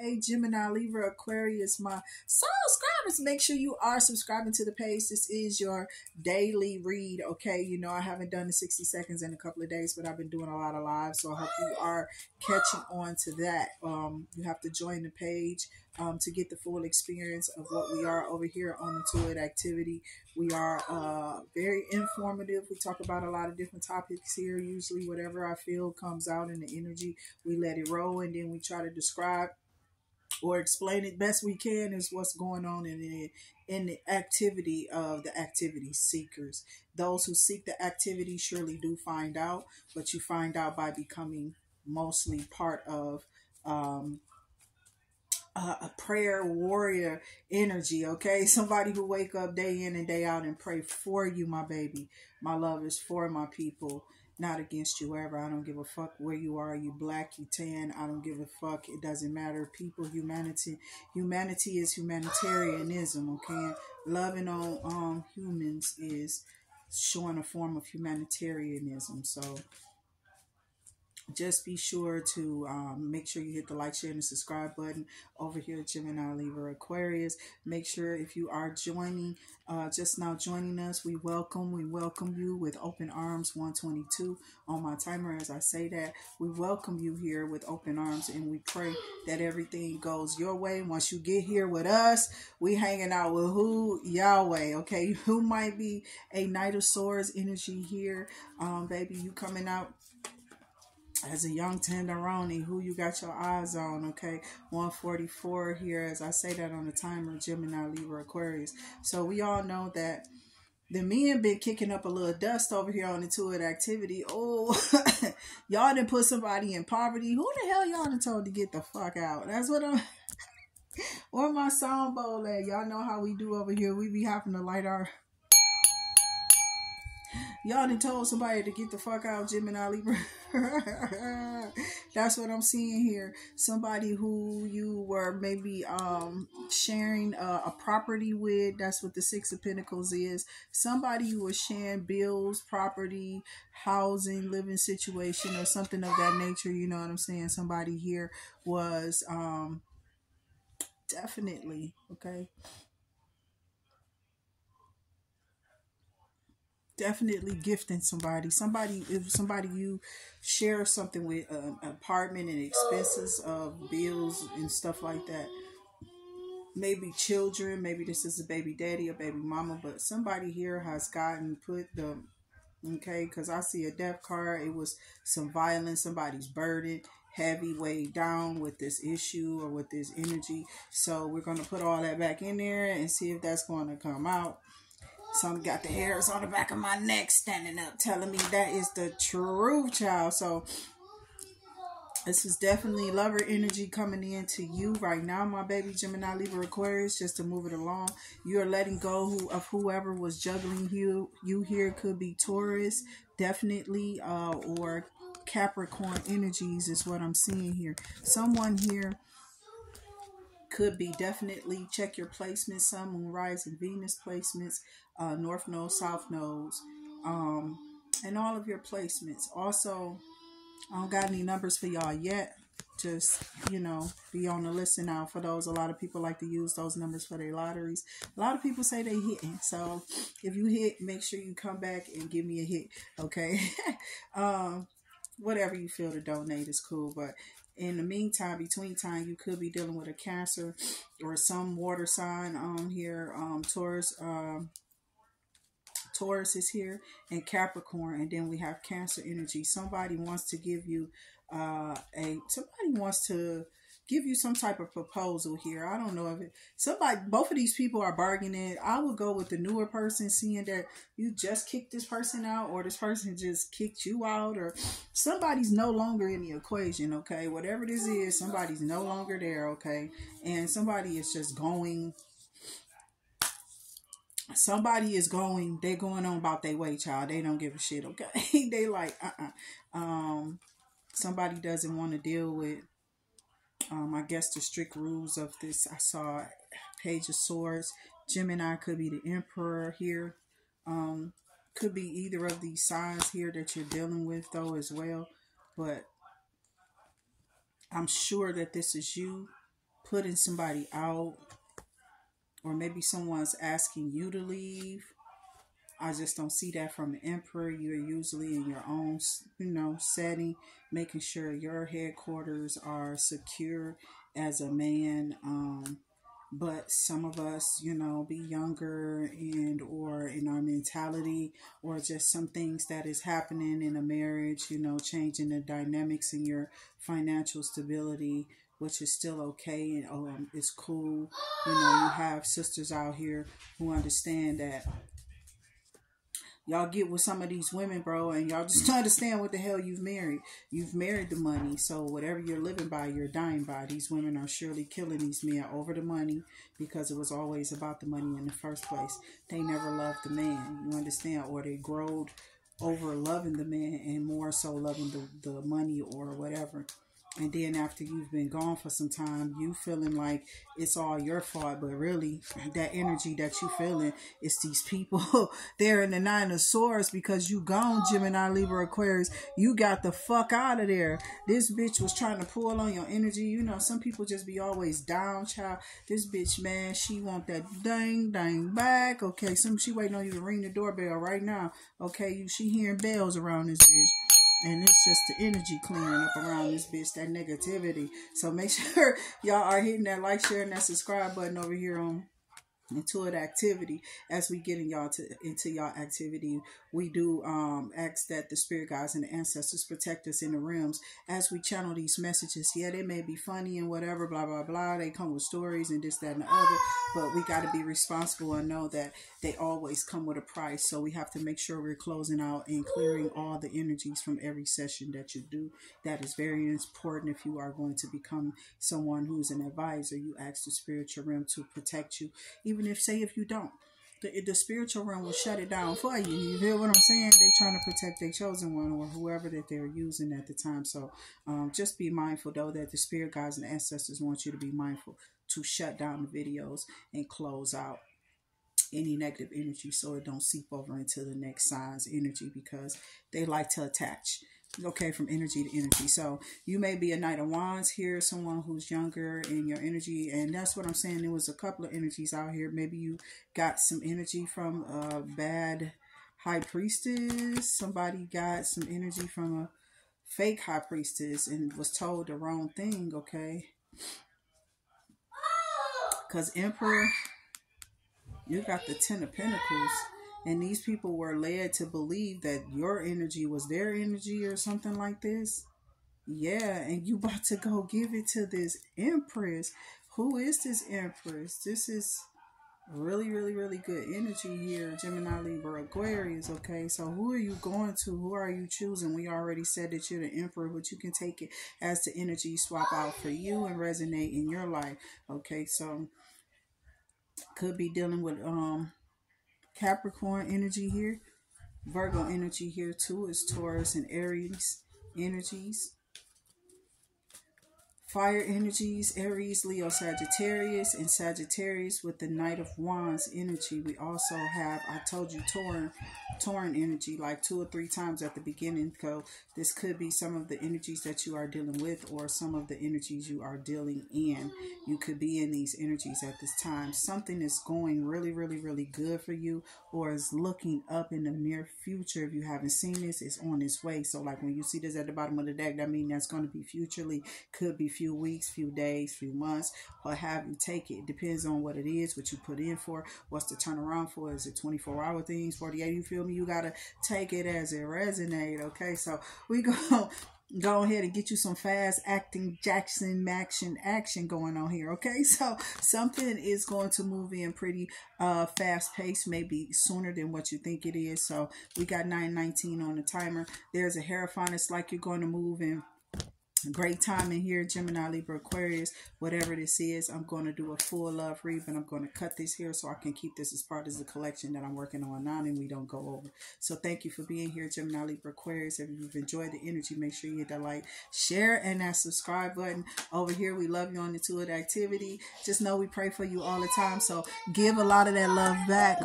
Hey, Gemini, Libra, Aquarius, my subscribers. Make sure you are subscribing to the page. This is your daily read. Okay, you know I haven't done the 60 seconds in a couple of days, but I've been doing a lot of lives, so I hope you are catching on to that. Um, you have to join the page um, to get the full experience of what we are over here on Intuit Activity. We are uh, very informative. We talk about a lot of different topics here. Usually, whatever I feel comes out in the energy, we let it roll, and then we try to describe or explain it best we can is what's going on in the in the activity of the activity seekers. Those who seek the activity surely do find out, but you find out by becoming mostly part of um, a prayer warrior energy, okay? Somebody who wake up day in and day out and pray for you, my baby. My love is for my people, not against you ever. I don't give a fuck where you are. You black, you tan. I don't give a fuck. It doesn't matter. People, humanity. Humanity is humanitarianism, okay? Loving on um, humans is showing a form of humanitarianism. So just be sure to um, make sure you hit the like, share, and subscribe button over here at Gemini Libra Aquarius. Make sure if you are joining, uh, just now joining us, we welcome, we welcome you with open arms 122 on my timer as I say that. We welcome you here with open arms and we pray that everything goes your way. Once you get here with us, we hanging out with who? Yahweh, okay? Who might be a Knight of Swords energy here. Um, baby, you coming out as a young tenderoni who you got your eyes on okay 144 here as i say that on the timer gemini libra aquarius so we all know that the men been kicking up a little dust over here on the Intuit activity. Oh, y'all didn't put somebody in poverty. Who the hell y'all done told to get the fuck out? That's what I'm. or my song bowl at. Y'all know how we do over here. We be having to light our Y'all done told somebody to get the fuck out, Gemini Libra. That's what I'm seeing here. Somebody who you were maybe um sharing a, a property with. That's what the Six of Pentacles is. Somebody who was sharing bills, property, housing, living situation, or something of that nature. You know what I'm saying? Somebody here was um definitely okay definitely gifting somebody. Somebody if somebody you share something with um, an apartment and expenses of bills and stuff like that. Maybe children maybe this is a baby daddy or baby mama but somebody here has gotten put the okay because i see a death card. It was some violence somebody's burden heavy weighed down with this issue or with this energy. So we're going to put all that back in there and see if that's going to come out some got the hairs on the back of my neck standing up, telling me that is the truth, child. So this is definitely lover energy coming into you right now, my baby Gemini, Libra, Aquarius. Just to move it along, you are letting go of whoever was juggling you. You here could be Taurus, definitely, uh, or Capricorn energies is what I'm seeing here. Someone here could be definitely check your placements, Sun, Moon, Rising, Venus placements, uh, North Node, South Nodes, um, and all of your placements. Also, I don't got any numbers for y'all yet. Just, you know, be on the listen out for those. A lot of people like to use those numbers for their lotteries. A lot of people say they hitting. So if you hit, make sure you come back and give me a hit. Okay. um, whatever you feel to donate is cool. But in the meantime, between time, you could be dealing with a Cancer or some water sign on here. Um, Taurus, um, Taurus is here, and Capricorn, and then we have Cancer energy. Somebody wants to give you uh, a. Somebody wants to give you some type of proposal here. I don't know if it somebody both of these people are bargaining. I would go with the newer person, seeing that you just kicked this person out, or this person just kicked you out, or somebody's no longer in the equation. Okay, whatever this is, somebody's no longer there. Okay, and somebody is just going. Somebody is going. They're going on about their way, child. They don't give a shit. Okay, they like uh uh-uh. uh Um, somebody doesn't want to deal with um, I guess the strict rules of this. I saw Page of Swords. Gemini could be the Emperor here. Um, could be either of these signs here that you're dealing with though as well. But I'm sure that this is you putting somebody out or maybe someone's asking you to leave. I just don't see that from the emperor. You're usually in your own, you know, setting, making sure your headquarters are secure as a man. Um, but some of us, you know, be younger and or in our mentality or just some things that is happening in a marriage, you know, changing the dynamics in your financial stability which is still okay and um, it's cool. You know, you have sisters out here who understand that y'all get with some of these women, bro, and y'all just understand what the hell you've married. You've married the money, so whatever you're living by, you're dying by. These women are surely killing these men over the money because it was always about the money in the first place. They never loved the man, you understand, or they growed over loving the man and more so loving the, the money or whatever and then after you've been gone for some time you feeling like it's all your fault but really that energy that you feeling is these people there in the nine of swords because you gone gemini libra aquarius. You got the fuck out of there. This bitch was trying to pull on your energy. You know some people just be always down child. This bitch man she want that dang dang back. Okay some she waiting on you to ring the doorbell right now. Okay you she hearing bells around this bitch and it's just the energy clearing up around this bitch, that negativity. So make sure y'all are hitting that like, share, and that subscribe button over here on Intuit Activity. As we get in y'all to into y'all activity we do um ask that the spirit guides and the ancestors protect us in the realms. As we channel these messages yeah they may be funny and whatever blah blah blah. They come with stories and this that and the other. But we got to be responsible and know that they always come with a price. So we have to make sure we're closing out and clearing all the energies from every session that you do. That is very important if you are going to become someone who's an advisor. You ask the spiritual realm to protect you. Even even if say if you don't the, the spiritual realm will shut it down for you. You hear what I'm saying? They're trying to protect their chosen one or whoever that they're using at the time. So um, just be mindful, though, that the spirit guides and ancestors want you to be mindful to shut down the videos and close out any negative energy so it don't seep over into the next sign's energy because they like to attach okay from energy to energy. So you may be a knight of wands here someone who's younger in your energy and that's what i'm saying. There was a couple of energies out here. Maybe you got some energy from a bad high priestess. Somebody got some energy from a fake high priestess and was told the wrong thing okay? Oh! Because emperor you got the ten of pentacles and these people were led to believe that your energy was their energy or something like this. Yeah and you about to go give it to this empress. Who is this empress? This is really really really good energy here gemini libra aquarius okay? So who are you going to? Who are you choosing? We already said that you're the emperor but you can take it as the energy swap out for you and resonate in your life okay? So could be dealing with um Capricorn energy here. Virgo energy here too is Taurus and Aries energies fire energies, Aries, Leo, Sagittarius, and Sagittarius with the Knight of Wands energy. We also have, I told you, Taurean, Taurean energy like two or three times at the beginning. So this could be some of the energies that you are dealing with or some of the energies you are dealing in. You could be in these energies at this time. Something is going really, really, really good for you or is looking up in the near future. If you haven't seen this, it's on its way. So like when you see this at the bottom of the deck, that means that's going to be futurely, could be few weeks, few days, few months, or have you take it. Depends on what it is, what you put in for, what's the turnaround for. Is it 24 hour things, 48? You feel me? You gotta take it as it resonates, Okay, so we go go ahead and get you some fast acting Jackson action action going on here. Okay, so something is going to move in pretty uh fast pace, maybe sooner than what you think it is. So we got 919 on the timer. There's a Hierophant. It's like you're going to move in great time in here gemini libra aquarius whatever this is. I'm going to do a full love read but i'm going to cut this here so i can keep this as part of the collection that i'm working on now and we don't go over. So thank you for being here gemini libra aquarius. If you've enjoyed the energy make sure you hit that like share and that subscribe button. Over here we love you on the tour activity. Just know we pray for you all the time so give a lot of that love back